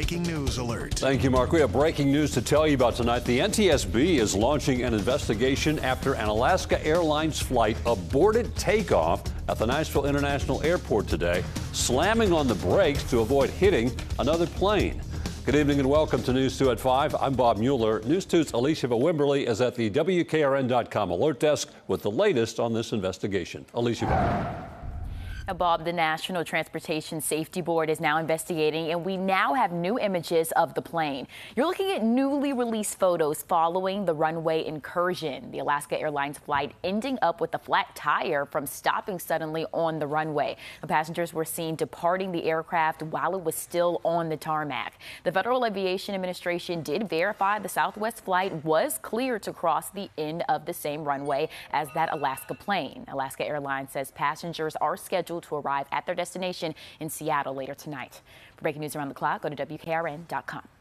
breaking news alert. Thank you, Mark. We have breaking news to tell you about tonight. The NTSB is launching an investigation after an Alaska Airlines flight aborted takeoff at the Nashville International Airport today, slamming on the brakes to avoid hitting another plane. Good evening and welcome to News 2 at 5. I'm Bob Mueller. News 2's Alicia Wimberly is at the WKRN.com alert desk with the latest on this investigation. Alicia. Bob, the National Transportation Safety Board is now investigating, and we now have new images of the plane. You're looking at newly released photos following the runway incursion. The Alaska Airlines flight ending up with a flat tire from stopping suddenly on the runway. The passengers were seen departing the aircraft while it was still on the tarmac. The Federal Aviation Administration did verify the Southwest flight was clear to cross the end of the same runway as that Alaska plane. Alaska Airlines says passengers are scheduled to arrive at their destination in Seattle later tonight. For breaking news around the clock, go to WKRN.com.